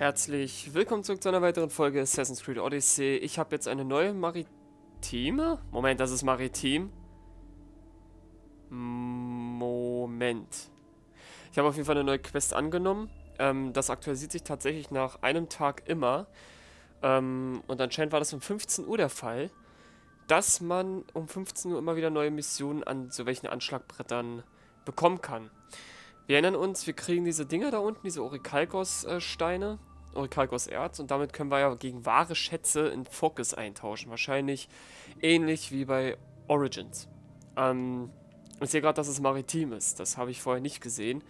Herzlich willkommen zurück zu einer weiteren Folge Assassin's Creed Odyssey. Ich habe jetzt eine neue Maritime. Moment, das ist Maritim. Moment. Ich habe auf jeden Fall eine neue Quest angenommen. Ähm, das aktualisiert sich tatsächlich nach einem Tag immer. Ähm, und anscheinend war das um 15 Uhr der Fall, dass man um 15 Uhr immer wieder neue Missionen an so welchen Anschlagbrettern bekommen kann. Wir erinnern uns, wir kriegen diese Dinger da unten, diese Orikalkos-Steine. Äh, Orikalkos Erz und damit können wir ja gegen wahre Schätze in Focus eintauschen. Wahrscheinlich ähnlich wie bei Origins. Ähm, ich sehe gerade, dass es maritim ist. Das habe ich vorher nicht gesehen.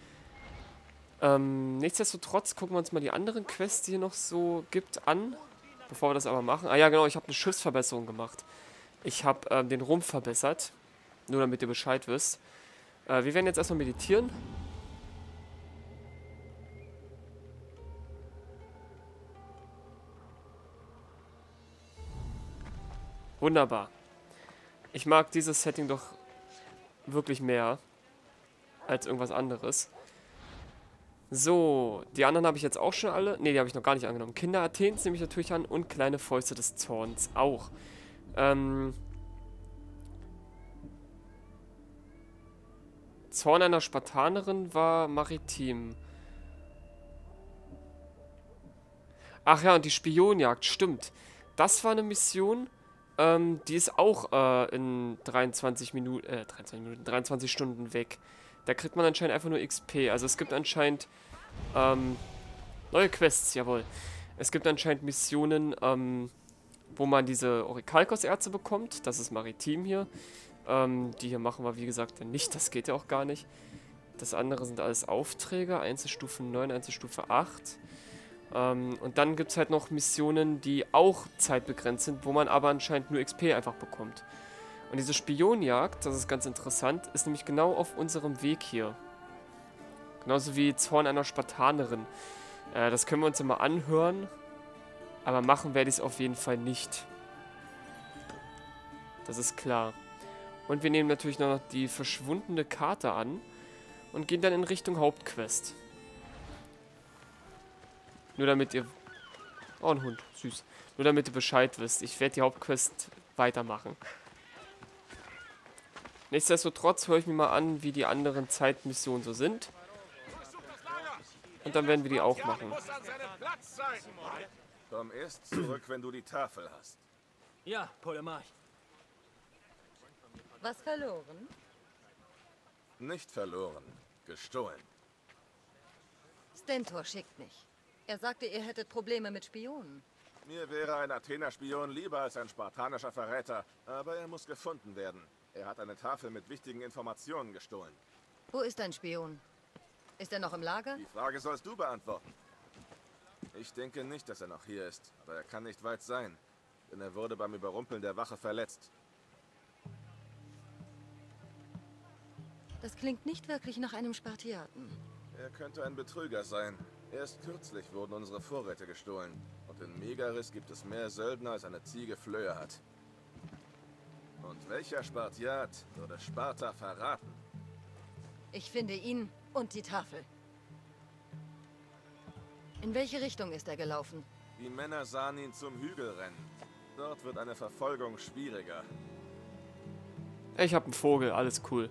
Ähm, nichtsdestotrotz gucken wir uns mal die anderen Quests, die hier noch so gibt, an. Bevor wir das aber machen. Ah ja, genau, ich habe eine Schiffsverbesserung gemacht. Ich habe ähm, den Rumpf verbessert. Nur damit ihr Bescheid wisst. Äh, wir werden jetzt erstmal meditieren. Wunderbar. Ich mag dieses Setting doch wirklich mehr als irgendwas anderes. So, die anderen habe ich jetzt auch schon alle. Ne, die habe ich noch gar nicht angenommen. Kinder Athens nehme ich natürlich an und kleine Fäuste des Zorns auch. Ähm, Zorn einer Spartanerin war maritim. Ach ja, und die Spionjagd, stimmt. Das war eine Mission, ähm, die ist auch äh, in 23 Minuten, äh, 23 Minuten, 23 Stunden weg. Da kriegt man anscheinend einfach nur XP. Also es gibt anscheinend ähm, neue Quests, jawohl. Es gibt anscheinend Missionen, ähm, wo man diese Orikalkos-Erze bekommt. Das ist maritim hier. Ähm, die hier machen wir, wie gesagt, nicht. Das geht ja auch gar nicht. Das andere sind alles Aufträge. Einzelstufe 9, Einzelstufe 8. Ähm, und dann gibt es halt noch Missionen, die auch zeitbegrenzt sind, wo man aber anscheinend nur XP einfach bekommt. Und diese Spionjagd, das ist ganz interessant, ist nämlich genau auf unserem Weg hier. Genauso wie Zorn einer Spartanerin. Äh, das können wir uns immer anhören, aber machen werde ich es auf jeden Fall nicht. Das ist klar. Und wir nehmen natürlich noch die verschwundene Karte an und gehen dann in Richtung Hauptquest. Nur damit ihr... Oh, ein Hund. Süß. Nur damit ihr Bescheid wisst. Ich werde die Hauptquest weitermachen. Nichtsdestotrotz höre ich mir mal an, wie die anderen Zeitmissionen so sind. Und dann werden wir die auch machen. Komm erst zurück, wenn du die Tafel hast. Ja, Polemarch. Was verloren? Nicht verloren. Gestohlen. Stentor schickt mich. Er sagte, ihr hättet Probleme mit Spionen. Mir wäre ein Athener-Spion lieber als ein spartanischer Verräter, aber er muss gefunden werden. Er hat eine Tafel mit wichtigen Informationen gestohlen. Wo ist ein Spion? Ist er noch im Lager? Die Frage sollst du beantworten. Ich denke nicht, dass er noch hier ist, aber er kann nicht weit sein, denn er wurde beim Überrumpeln der Wache verletzt. Das klingt nicht wirklich nach einem Spartiaten. Er könnte ein Betrüger sein, Erst kürzlich wurden unsere Vorräte gestohlen. Und in Megaris gibt es mehr Söldner, als eine Ziege Flöhe hat. Und welcher Spartiat würde Sparta verraten? Ich finde ihn und die Tafel. In welche Richtung ist er gelaufen? Die Männer sahen ihn zum Hügel rennen. Dort wird eine Verfolgung schwieriger. Ich habe einen Vogel, alles cool.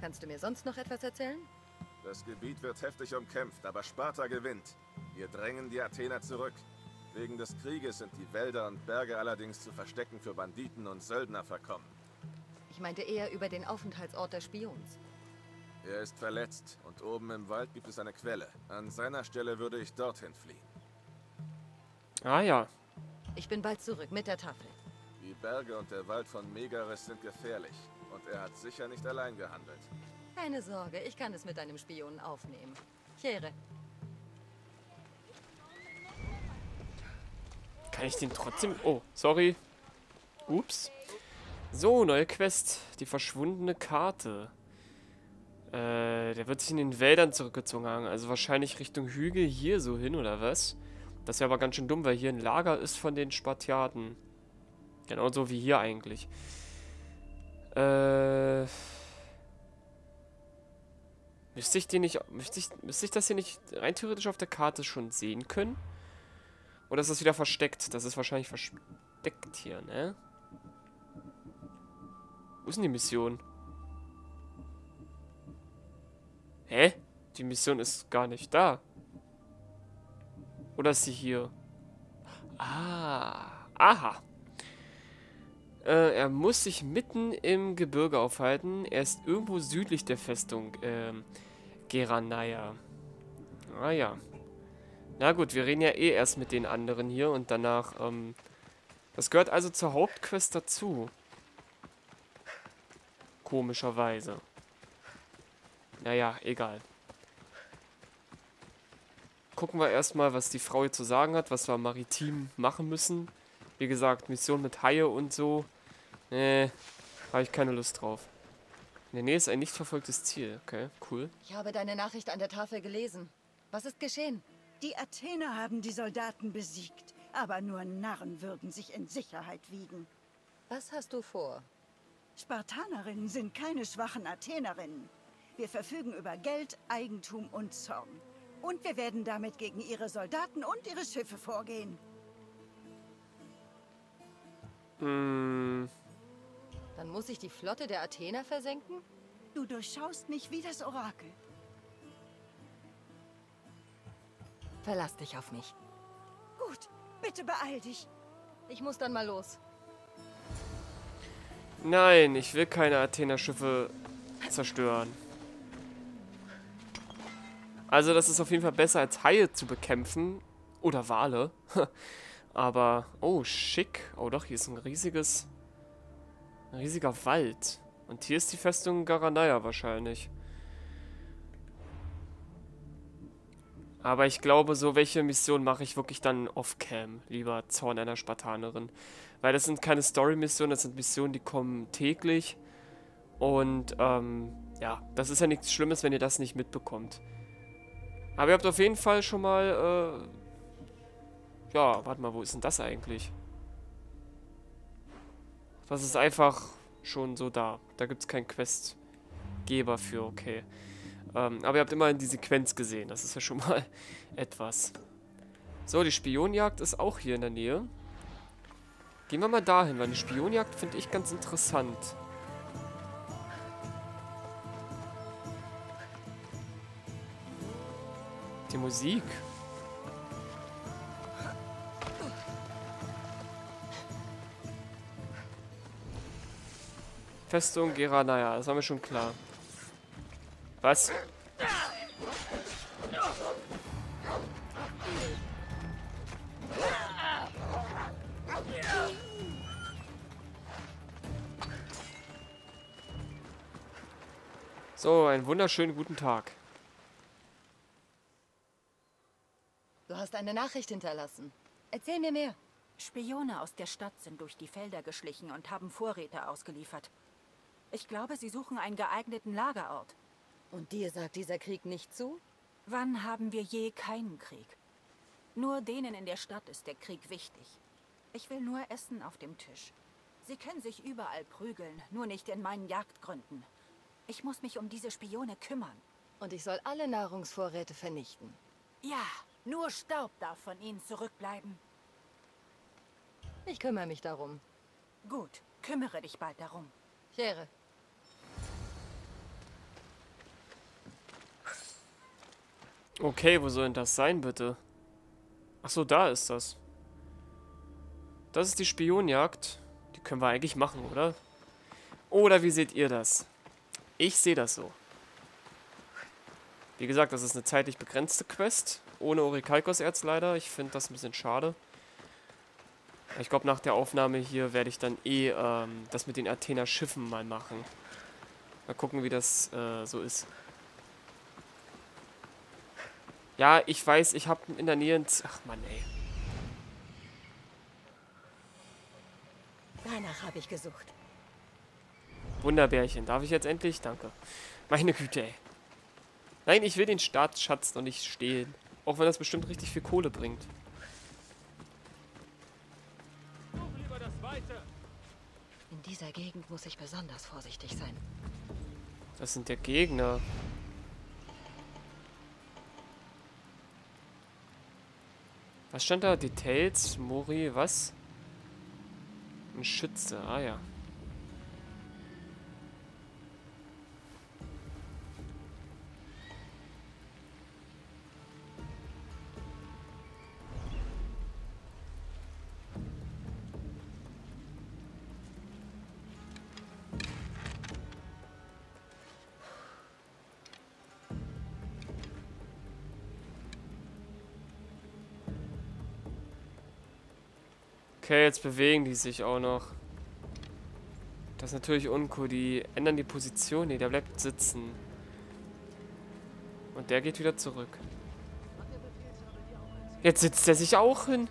Kannst du mir sonst noch etwas erzählen? Das Gebiet wird heftig umkämpft, aber Sparta gewinnt. Wir drängen die Athener zurück. Wegen des Krieges sind die Wälder und Berge allerdings zu Verstecken für Banditen und Söldner verkommen. Ich meinte eher über den Aufenthaltsort des Spions. Er ist verletzt und oben im Wald gibt es eine Quelle. An seiner Stelle würde ich dorthin fliehen. Ah ja. Ich bin bald zurück mit der Tafel. Die Berge und der Wald von Megaris sind gefährlich. Und er hat sicher nicht allein gehandelt. Keine Sorge, ich kann es mit deinem Spion aufnehmen. Chere. Kann ich den trotzdem... Oh, sorry. Ups. So, neue Quest. Die verschwundene Karte. Äh, der wird sich in den Wäldern zurückgezogen haben. Also wahrscheinlich Richtung Hügel hier so hin, oder was? Das wäre aber ganz schön dumm, weil hier ein Lager ist von den Spartiaten. Genauso wie hier eigentlich. Äh... Müsste ich den nicht. Müsste ich, müsste ich das hier nicht rein theoretisch auf der Karte schon sehen können? Oder ist das wieder versteckt? Das ist wahrscheinlich versteckt hier, ne? Wo ist denn die Mission? Hä? Die Mission ist gar nicht da. Oder ist sie hier? Ah. Aha. Äh, er muss sich mitten im Gebirge aufhalten. Er ist irgendwo südlich der Festung ähm, Geranaya. Ah ja. Na gut, wir reden ja eh erst mit den anderen hier und danach, ähm, das gehört also zur Hauptquest dazu. Komischerweise. Naja, egal. Gucken wir erstmal, was die Frau hier zu sagen hat, was wir maritim machen müssen. Wie gesagt, Mission mit Haie und so. Nee, habe ich keine Lust drauf. In der Nähe ist ein nicht verfolgtes Ziel. Okay, cool. Ich habe deine Nachricht an der Tafel gelesen. Was ist geschehen? Die Athener haben die Soldaten besiegt, aber nur Narren würden sich in Sicherheit wiegen. Was hast du vor? Spartanerinnen sind keine schwachen Athenerinnen. Wir verfügen über Geld, Eigentum und Zorn. Und wir werden damit gegen ihre Soldaten und ihre Schiffe vorgehen. Hm. Dann muss ich die Flotte der Athener versenken? Du durchschaust mich wie das Orakel. Verlass dich auf mich. Gut, bitte beeil dich. Ich muss dann mal los. Nein, ich will keine Athener-Schiffe zerstören. Also das ist auf jeden Fall besser als Haie zu bekämpfen. Oder Wale. Aber, oh, schick. Oh doch, hier ist ein riesiges, ein riesiger Wald. Und hier ist die Festung Garanaya wahrscheinlich. Aber ich glaube, so welche Mission mache ich wirklich dann off-cam, lieber Zorn einer Spartanerin. Weil das sind keine Story-Missionen, das sind Missionen, die kommen täglich. Und, ähm, ja, das ist ja nichts Schlimmes, wenn ihr das nicht mitbekommt. Aber ihr habt auf jeden Fall schon mal, äh, ja, warte mal, wo ist denn das eigentlich? Das ist einfach schon so da. Da gibt es keinen Questgeber für, okay. Ähm, aber ihr habt immerhin die Sequenz gesehen. Das ist ja schon mal etwas. So, die Spionjagd ist auch hier in der Nähe. Gehen wir mal dahin, weil die Spionjagd finde ich ganz interessant. Die Musik. Festung Geranaya, das haben wir schon klar. Was? So, einen wunderschönen guten Tag. Du hast eine Nachricht hinterlassen. Erzähl mir mehr. Spione aus der Stadt sind durch die Felder geschlichen und haben Vorräte ausgeliefert. Ich glaube, sie suchen einen geeigneten Lagerort. Und dir sagt dieser Krieg nicht zu? Wann haben wir je keinen Krieg? Nur denen in der Stadt ist der Krieg wichtig. Ich will nur Essen auf dem Tisch. Sie können sich überall prügeln, nur nicht in meinen Jagdgründen. Ich muss mich um diese Spione kümmern. Und ich soll alle Nahrungsvorräte vernichten. Ja, nur Staub darf von ihnen zurückbleiben. Ich kümmere mich darum. Gut, kümmere dich bald darum. Schere. Okay, wo soll denn das sein, bitte? Ach so, da ist das. Das ist die Spionjagd. Die können wir eigentlich machen, oder? Oder wie seht ihr das? Ich sehe das so. Wie gesagt, das ist eine zeitlich begrenzte Quest. Ohne Orikalkos-Erz leider. Ich finde das ein bisschen schade. Ich glaube, nach der Aufnahme hier werde ich dann eh ähm, das mit den Athener Schiffen mal machen. Mal gucken, wie das äh, so ist. Ja, ich weiß, ich habe in der Nähe ein... Z Ach Mann, ey. Danach habe ich gesucht. Wunderbärchen. Darf ich jetzt endlich? Danke. Meine Güte, ey. Nein, ich will den Staatsschatz noch nicht stehlen. Auch wenn das bestimmt richtig viel Kohle bringt. In dieser Gegend muss ich besonders vorsichtig sein. Das sind ja Gegner. Was stand da? Details, Mori, was? Ein Schütze, ah ja. Okay, jetzt bewegen die sich auch noch. Das ist natürlich uncool. Die ändern die Position. Nee, der bleibt sitzen. Und der geht wieder zurück. Jetzt sitzt er sich auch hin.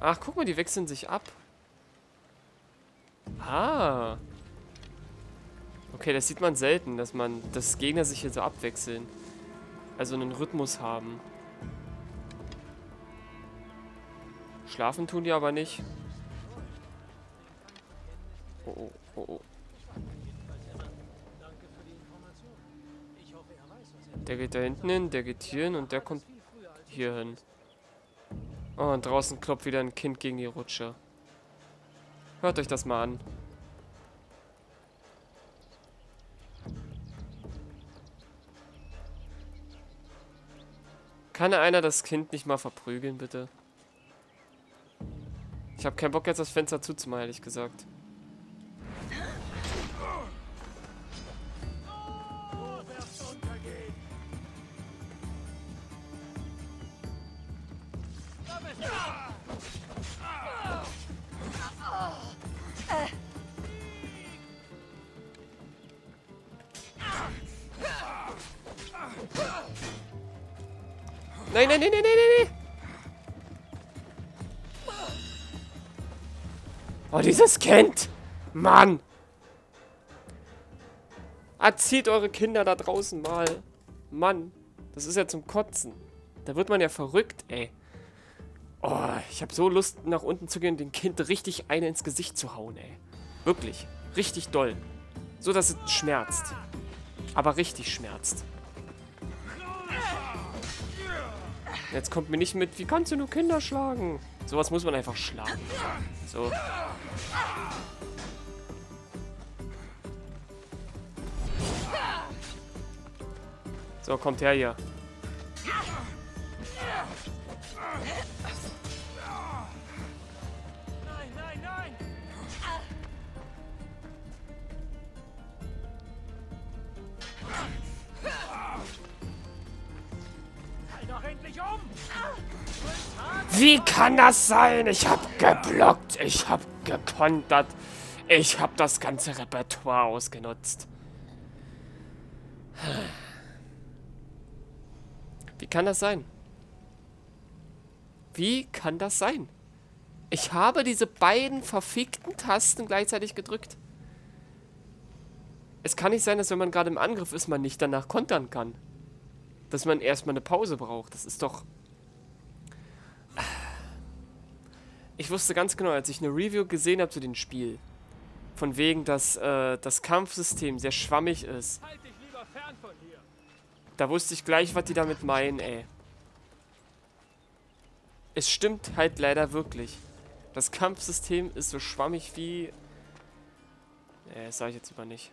Ach, guck mal, die wechseln sich ab. Ah. Okay, das sieht man selten, dass man, dass Gegner sich hier so abwechseln. Also einen Rhythmus haben. Schlafen tun die aber nicht. Oh, oh, oh, oh. Der geht da hinten hin, der geht hier hin und der kommt hier hin. Oh, und draußen klopft wieder ein Kind gegen die Rutsche. Hört euch das mal an. Kann einer das Kind nicht mal verprügeln, bitte? Ich habe keinen Bock jetzt das Fenster zuzumachen, ehrlich gesagt. Nein, nein, nein, nein, nein, nein. Dieses Kind. Mann. Erzieht eure Kinder da draußen mal. Mann. Das ist ja zum Kotzen. Da wird man ja verrückt, ey. Oh, ich habe so Lust, nach unten zu gehen und dem Kind richtig eine ins Gesicht zu hauen, ey. Wirklich. Richtig doll. So, dass es schmerzt. Aber richtig schmerzt. Jetzt kommt mir nicht mit, wie kannst du nur Kinder schlagen? Sowas muss man einfach schlagen. So. So, kommt her hier. Nein, nein! Wie kann das sein? Ich hab geblockt. Ich hab gekontert. Ich hab das ganze Repertoire ausgenutzt. Wie kann das sein? Wie kann das sein? Ich habe diese beiden verfickten Tasten gleichzeitig gedrückt. Es kann nicht sein, dass wenn man gerade im Angriff ist, man nicht danach kontern kann. Dass man erstmal eine Pause braucht. Das ist doch... Ich wusste ganz genau, als ich eine Review gesehen habe zu dem Spiel, von wegen, dass äh, das Kampfsystem sehr schwammig ist, da wusste ich gleich, was die damit meinen, ey. Es stimmt halt leider wirklich. Das Kampfsystem ist so schwammig wie... Nee, das sage ich jetzt lieber nicht.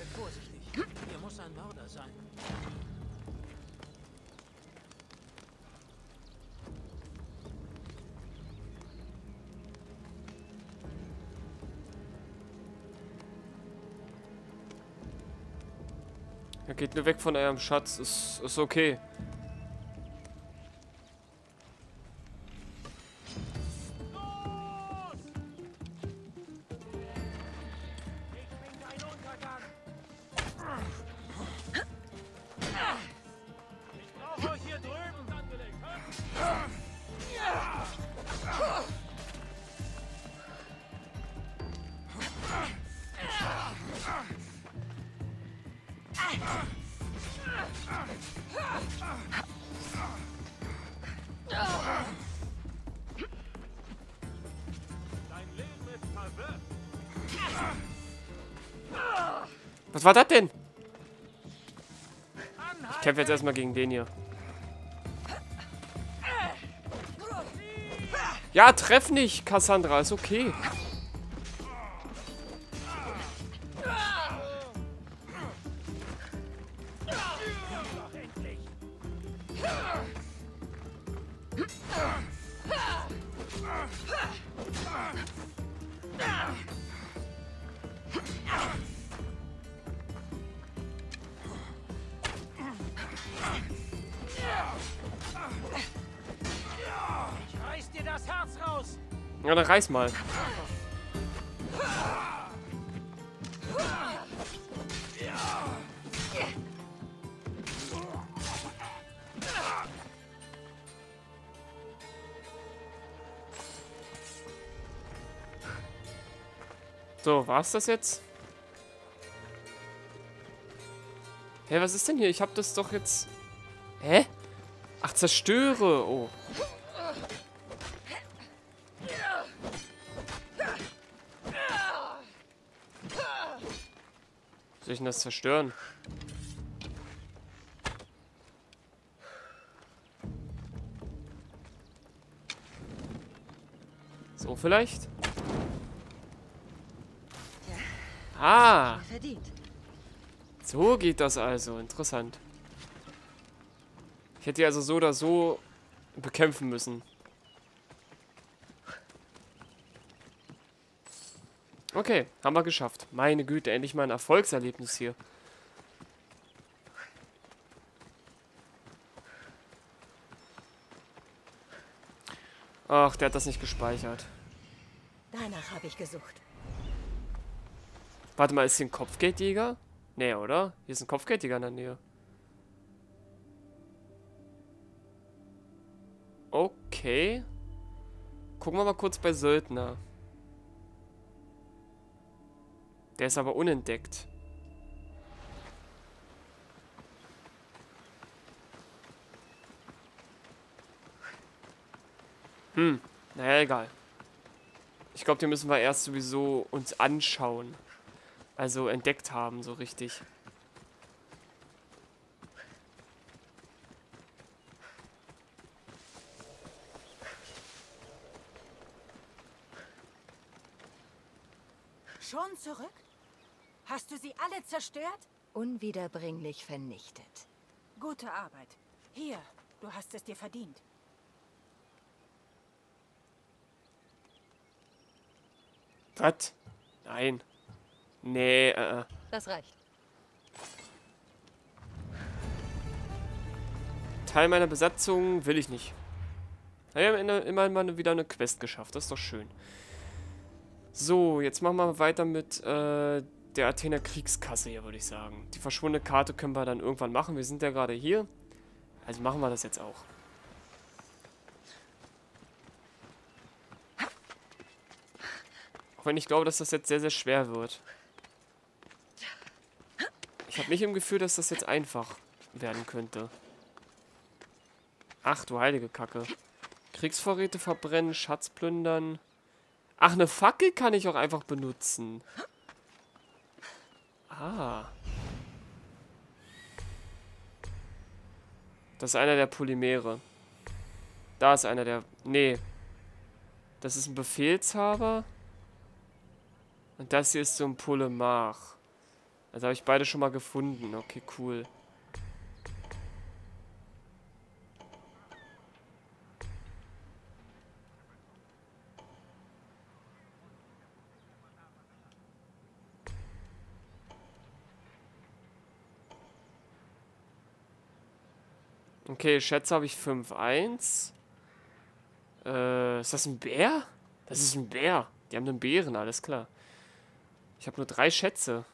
Sei vorsichtig. Hier muss ein Mörder sein. Er geht nur weg von eurem Schatz. Ist, ist okay. Was war das denn? Ich kämpfe jetzt erstmal gegen den hier. Ja, treff nicht, Cassandra. Ist okay. Reiß mal. So, war's das jetzt? Hä, was ist denn hier? Ich hab das doch jetzt... Hä? Ach, zerstöre. Oh. Soll ich denn das zerstören? So vielleicht? Ah, Verdient. so geht das also. Interessant. Ich hätte die also so oder so bekämpfen müssen. Okay, haben wir geschafft. Meine Güte, endlich mal ein Erfolgserlebnis hier. Ach, der hat das nicht gespeichert. Danach habe ich gesucht. Warte mal, ist hier ein Kopfgeldjäger? Nee, oder? Hier ist ein Kopfgeldjäger in der Nähe. Okay. Gucken wir mal kurz bei Söldner. Der ist aber unentdeckt. Hm, naja, egal. Ich glaube, den müssen wir erst sowieso uns anschauen. Also entdeckt haben, so richtig. Schon zurück? Hast du sie alle zerstört? Unwiederbringlich vernichtet. Gute Arbeit. Hier, du hast es dir verdient. Was? Nein. Nee, äh. äh. Das reicht. Teil meiner Besatzung will ich nicht. Am Ende immerhin mal wieder eine Quest geschafft. Das ist doch schön. So, jetzt machen wir weiter mit äh, der Athener Kriegskasse hier, würde ich sagen. Die verschwundene Karte können wir dann irgendwann machen. Wir sind ja gerade hier. Also machen wir das jetzt auch. Auch wenn ich glaube, dass das jetzt sehr, sehr schwer wird. Ich habe nicht im Gefühl, dass das jetzt einfach werden könnte. Ach du heilige Kacke. Kriegsvorräte verbrennen, Schatz plündern. Ach, eine Fackel kann ich auch einfach benutzen. Ah. Das ist einer der Polymere. Da ist einer der... Nee. Das ist ein Befehlshaber. Und das hier ist so ein Polymer. Also habe ich beide schon mal gefunden. Okay, cool. Okay, Schätze habe ich 5-1. Äh, ist das ein Bär? Das ist ein Bär. Die haben einen Bären, alles klar. Ich habe nur drei Schätze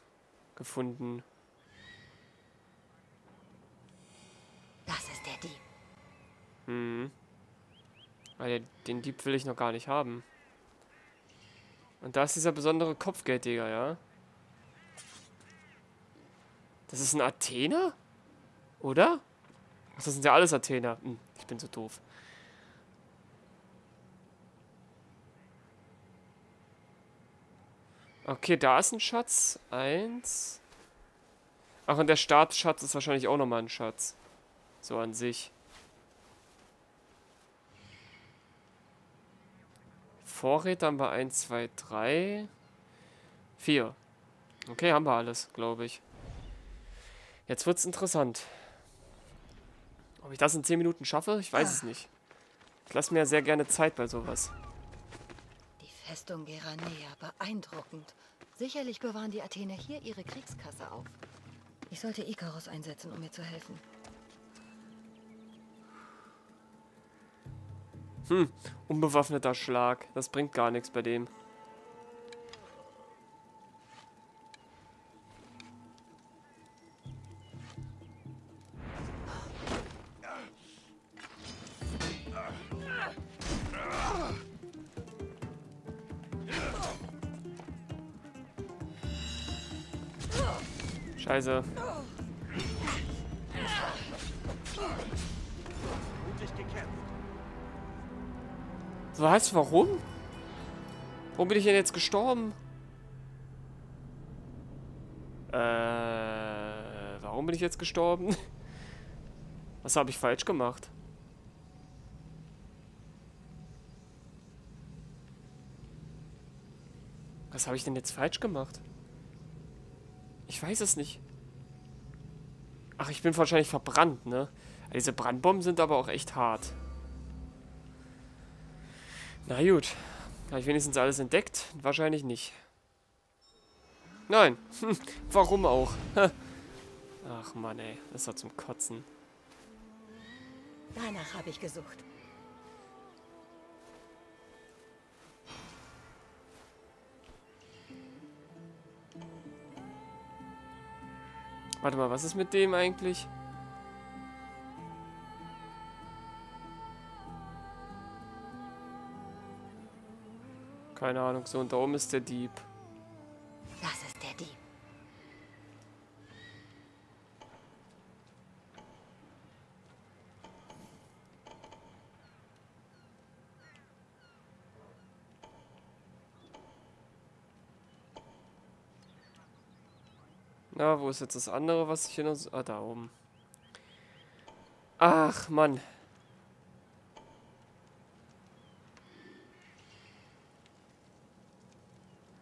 gefunden. Das ist der Dieb. Hm. Weil der, den Dieb will ich noch gar nicht haben. Und da ist dieser besondere Kopfgeldjäger, ja? Das ist ein Athener? Oder? Ach, das sind ja alles Athener. Hm, ich bin so doof. Okay, da ist ein Schatz. Eins. Ach, und der Startschatz ist wahrscheinlich auch nochmal ein Schatz. So an sich. Vorräte haben wir 1, 2, 3, 4. Okay, haben wir alles, glaube ich. Jetzt wird's interessant. Ob ich das in 10 Minuten schaffe? Ich weiß es nicht. Ich lasse mir ja sehr gerne Zeit bei sowas. Die Festung Geranea, beeindruckend. Sicherlich bewahren die Athener hier ihre Kriegskasse auf. Ich sollte Ikaros einsetzen, um mir zu helfen. Hm, unbewaffneter Schlag. Das bringt gar nichts bei dem. Scheiße. Mutig gekämpft. So heißt warum? Warum bin ich denn jetzt gestorben? Äh, warum bin ich jetzt gestorben? Was habe ich falsch gemacht? Was habe ich denn jetzt falsch gemacht? Ich weiß es nicht. Ach, ich bin wahrscheinlich verbrannt, ne? Diese Brandbomben sind aber auch echt hart. Na gut. Habe ich wenigstens alles entdeckt? Wahrscheinlich nicht. Nein. Warum auch? Ach Mann, ey. Das doch zum Kotzen. Danach habe ich gesucht. Warte mal, was ist mit dem eigentlich? Keine Ahnung, so und da oben ist der Dieb. Das ist der Dieb. Na, wo ist jetzt das andere, was ich hier noch... Ah, da oben. Ach, Mann.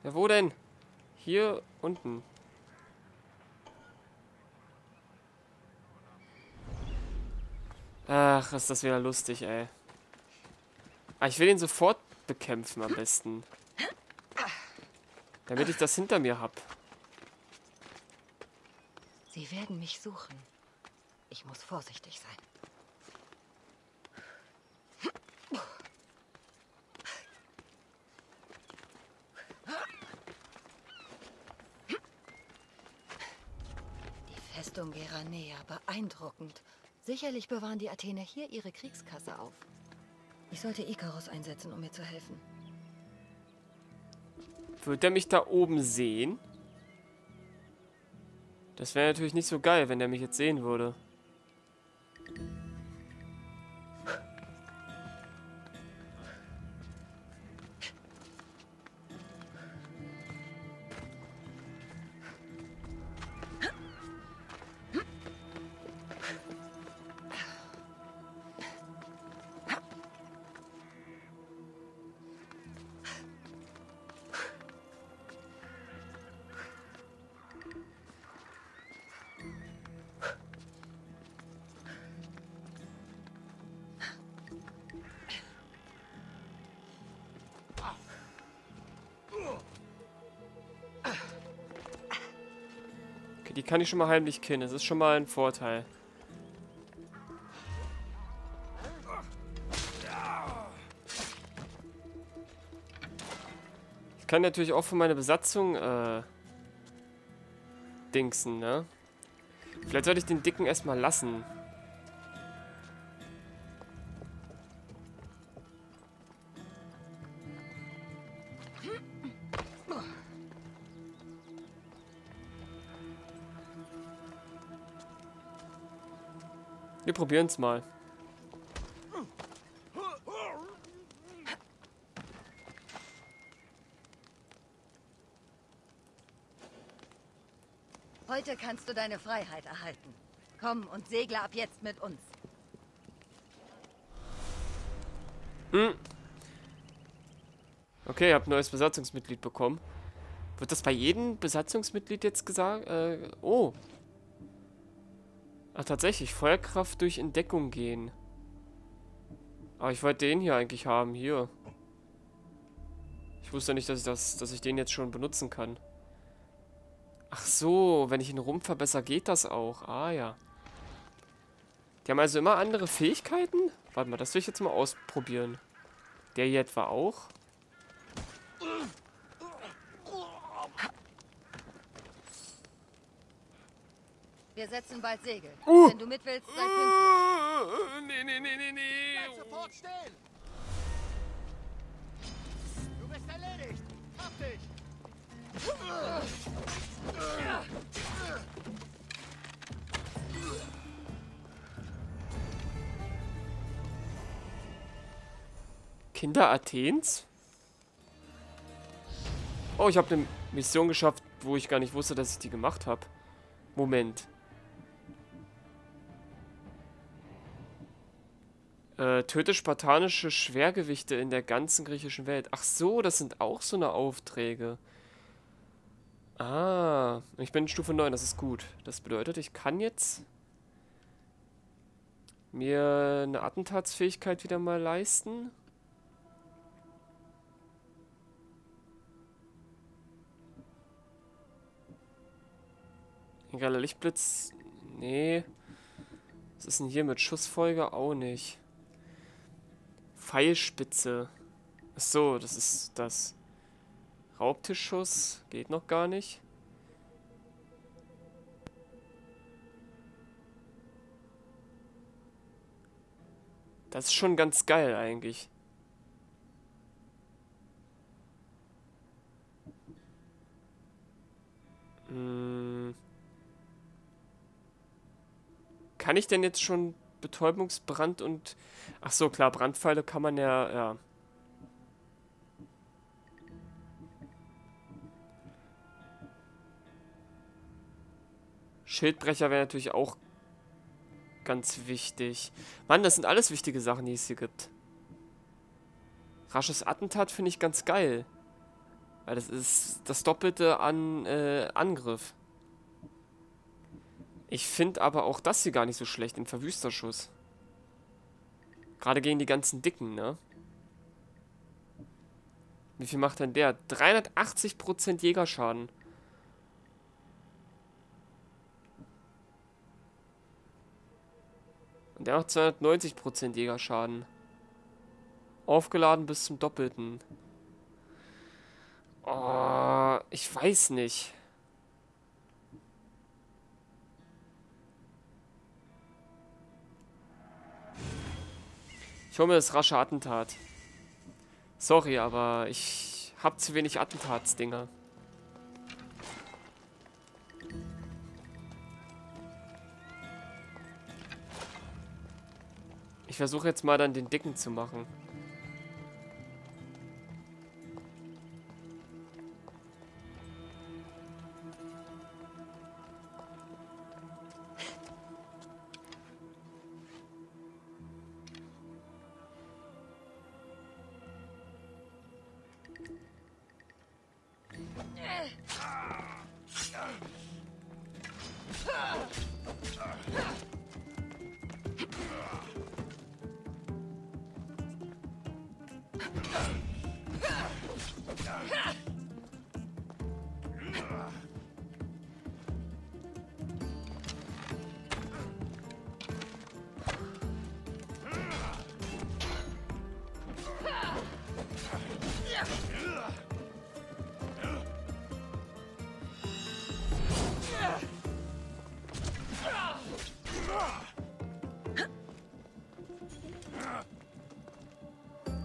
Ja, wo denn? Hier unten. Ach, ist das wieder lustig, ey. Ah, ich will ihn sofort bekämpfen am besten. Damit ich das hinter mir hab. Sie werden mich suchen. Ich muss vorsichtig sein. Die Festung Geranea, beeindruckend. Sicherlich bewahren die Athener hier ihre Kriegskasse auf. Ich sollte Ikaros einsetzen, um mir zu helfen. Wird er mich da oben sehen? Das wäre natürlich nicht so geil, wenn er mich jetzt sehen würde. Die kann ich schon mal heimlich killen. Das ist schon mal ein Vorteil. Ich kann natürlich auch für meine Besatzung äh, dingsen, ne? Vielleicht sollte ich den Dicken erstmal lassen. Wir probieren es mal. Heute kannst du deine Freiheit erhalten. Komm und segle ab jetzt mit uns. Okay, ihr habt ein neues Besatzungsmitglied bekommen. Wird das bei jedem Besatzungsmitglied jetzt gesagt? Äh, oh. Ach, tatsächlich. Feuerkraft durch Entdeckung gehen. Aber ich wollte den hier eigentlich haben. Hier. Ich wusste nicht, dass ich, das, dass ich den jetzt schon benutzen kann. Ach so, wenn ich ihn rum verbessere, geht das auch. Ah, ja. Die haben also immer andere Fähigkeiten? Warte mal, das will ich jetzt mal ausprobieren. Der hier etwa auch? Wir setzen bald Segel. Uh. Wenn du mit willst, sei pünktlich. Nee, nee, nee, nee, nee. Sofort stehen! Du bist erledigt! Hab dich! Kinder Athens? Oh, ich habe eine Mission geschafft, wo ich gar nicht wusste, dass ich die gemacht habe. Moment. Äh, töte spartanische Schwergewichte in der ganzen griechischen Welt. Ach so, das sind auch so eine Aufträge. Ah, ich bin in Stufe 9, das ist gut. Das bedeutet, ich kann jetzt mir eine Attentatsfähigkeit wieder mal leisten. Geiler Lichtblitz. Nee. Was ist denn hier mit Schussfolge? Auch nicht. Pfeilspitze. Ach so, das ist das. Raubtischschuss. Geht noch gar nicht. Das ist schon ganz geil eigentlich. Hm. Kann ich denn jetzt schon Betäubungsbrand und... Ach so, klar, Brandpfeile kann man ja... ja. Schildbrecher wäre natürlich auch ganz wichtig. Mann, das sind alles wichtige Sachen, die es hier gibt. Rasches Attentat finde ich ganz geil. Weil das ist das Doppelte an äh, Angriff. Ich finde aber auch das hier gar nicht so schlecht, den Verwüsterschuss. Gerade gegen die ganzen Dicken, ne? Wie viel macht denn der? 380% Jägerschaden. Und der macht 290% Jägerschaden. Aufgeladen bis zum Doppelten. Oh, ich weiß nicht. Ich hole mir das rasche Attentat. Sorry, aber ich habe zu wenig Attentatsdinger. Ich versuche jetzt mal dann den Dicken zu machen.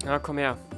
Ja, komm her.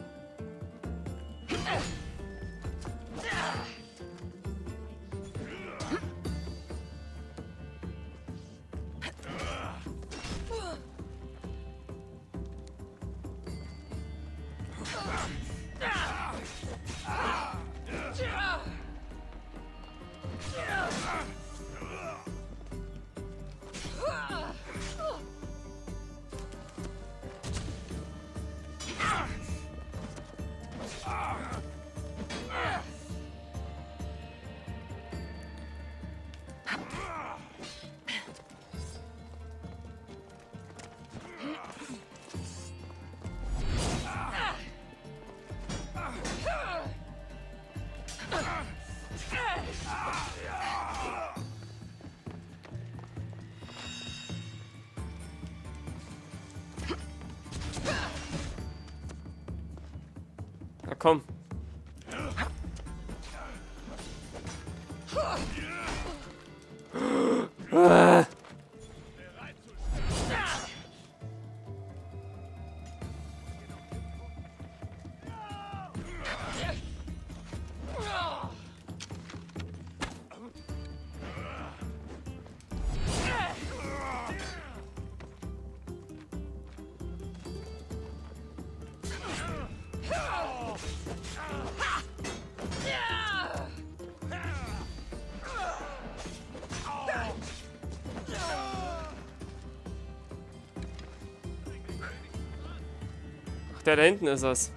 Ach, der da hinten ist es.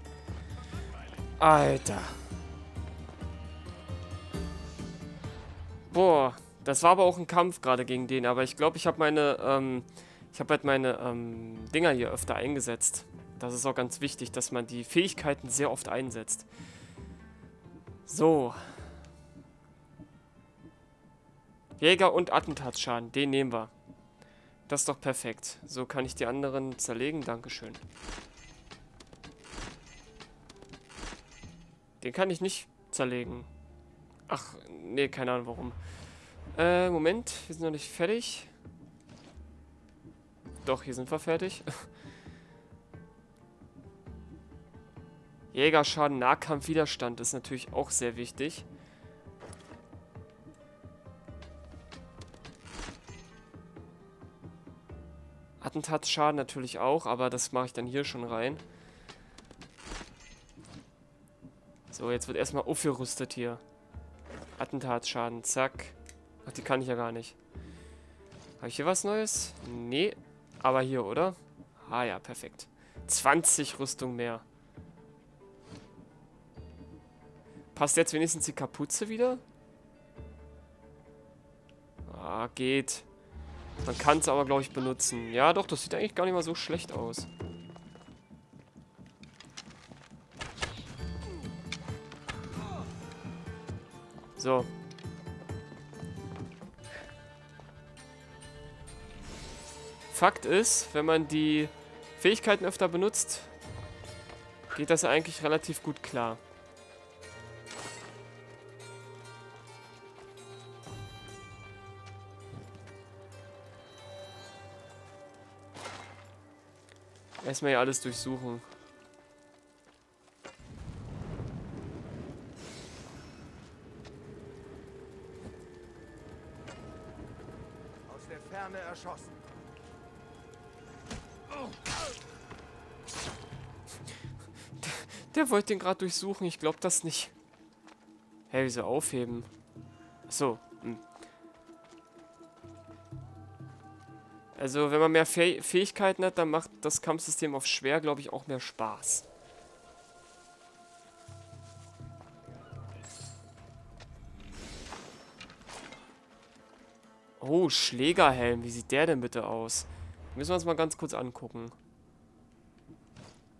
Alter. Boah, das war aber auch ein Kampf gerade gegen den, aber ich glaube, ich habe meine, ähm, ich habe halt meine, ähm, Dinger hier öfter eingesetzt. Das ist auch ganz wichtig, dass man die Fähigkeiten sehr oft einsetzt. So. Jäger und Attentatsschaden, den nehmen wir. Das ist doch perfekt. So kann ich die anderen zerlegen. Dankeschön. Den kann ich nicht zerlegen. Ach, nee, keine Ahnung warum. Äh, Moment, wir sind noch nicht fertig. Doch, hier sind wir fertig. Jägerschaden, Nahkampfwiderstand ist natürlich auch sehr wichtig. Attentatsschaden natürlich auch, aber das mache ich dann hier schon rein. So, jetzt wird erstmal aufgerüstet hier. Attentatsschaden, zack. Ach, die kann ich ja gar nicht. Habe ich hier was Neues? Nee, aber hier, oder? Ah ja, perfekt. 20 Rüstung mehr. Passt jetzt wenigstens die Kapuze wieder? Ah, geht. Man kann es aber, glaube ich, benutzen. Ja, doch, das sieht eigentlich gar nicht mal so schlecht aus. So. Fakt ist, wenn man die Fähigkeiten öfter benutzt, geht das eigentlich relativ gut klar. Erstmal hier alles durchsuchen. Aus der Ferne erschossen. Der wollte den gerade durchsuchen. Ich glaube das nicht. Hä, hey, wieso aufheben? Achso. Also, wenn man mehr Fäh Fähigkeiten hat, dann macht das Kampfsystem auf schwer, glaube ich, auch mehr Spaß. Oh, Schlägerhelm. Wie sieht der denn bitte aus? Müssen wir uns mal ganz kurz angucken.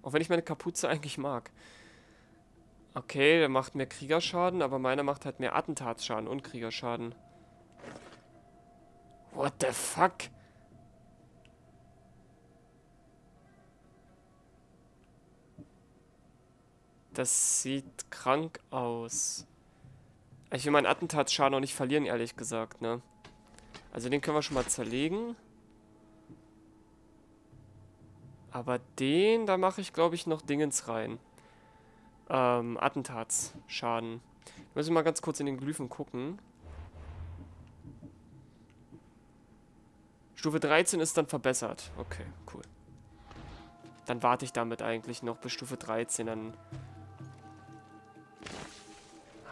Auch wenn ich meine Kapuze eigentlich mag. Okay, der macht mehr Kriegerschaden, aber meiner macht halt mehr Attentatsschaden und Kriegerschaden. What the fuck? Das sieht krank aus. Ich will meinen Attentatsschaden auch nicht verlieren, ehrlich gesagt, ne? Also den können wir schon mal zerlegen. Aber den, da mache ich, glaube ich, noch Dingens rein. Ähm, Attentatsschaden. Ich muss mal ganz kurz in den Glyphen gucken. Stufe 13 ist dann verbessert. Okay, cool. Dann warte ich damit eigentlich noch bis Stufe 13. Dann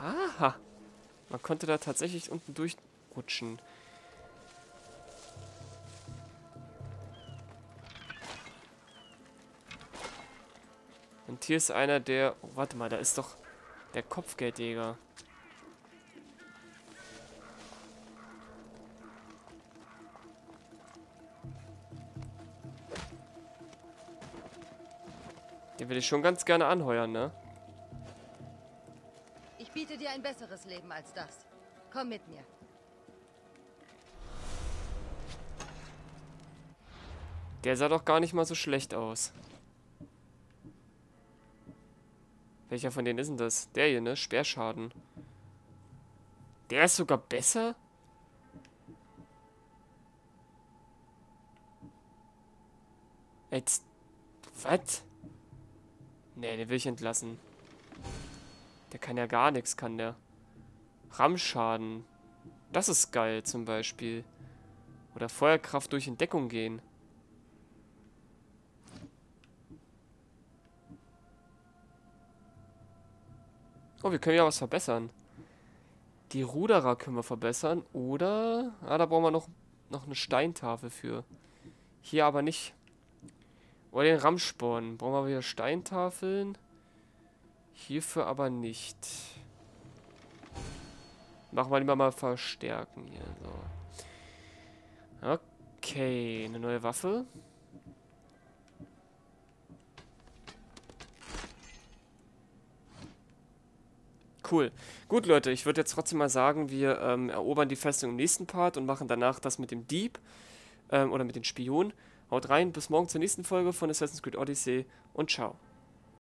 Aha. Man konnte da tatsächlich unten durchrutschen. Und hier ist einer der... Oh, warte mal, da ist doch der Kopfgeldjäger. Den will ich schon ganz gerne anheuern, ne? Ein besseres Leben als das. Komm mit mir. Der sah doch gar nicht mal so schlecht aus. Welcher von denen ist denn das? Der hier, ne? Speerschaden. Der ist sogar besser? Jetzt. Was? Ne, den will ich entlassen. Der kann ja gar nichts, kann der. Rammschaden. Das ist geil zum Beispiel. Oder Feuerkraft durch Entdeckung gehen. Oh, wir können ja was verbessern. Die Ruderer können wir verbessern. Oder... Ah, da brauchen wir noch, noch eine Steintafel für. Hier aber nicht. Oder den Rammsporn. Brauchen wir wieder Steintafeln. Hierfür aber nicht. Machen wir lieber mal verstärken hier. So. Okay, eine neue Waffe. Cool. Gut, Leute, ich würde jetzt trotzdem mal sagen, wir ähm, erobern die Festung im nächsten Part und machen danach das mit dem Dieb ähm, oder mit den Spionen. Haut rein, bis morgen zur nächsten Folge von Assassin's Creed Odyssey und ciao.